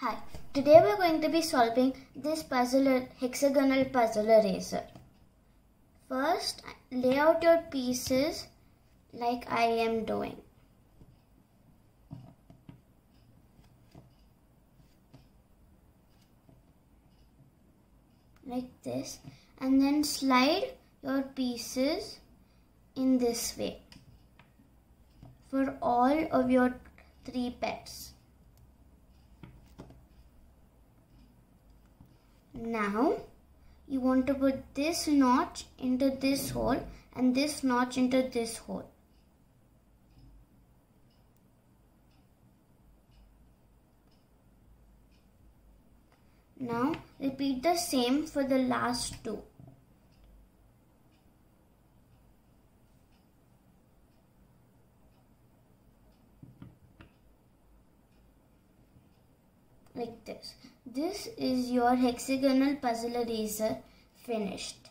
Hi, today we're going to be solving this puzzle hexagonal puzzle eraser. First, lay out your pieces like I am doing. Like this and then slide your pieces in this way for all of your three pets. Now you want to put this notch into this hole and this notch into this hole. Now repeat the same for the last two. Like this. This is your hexagonal puzzle eraser finished.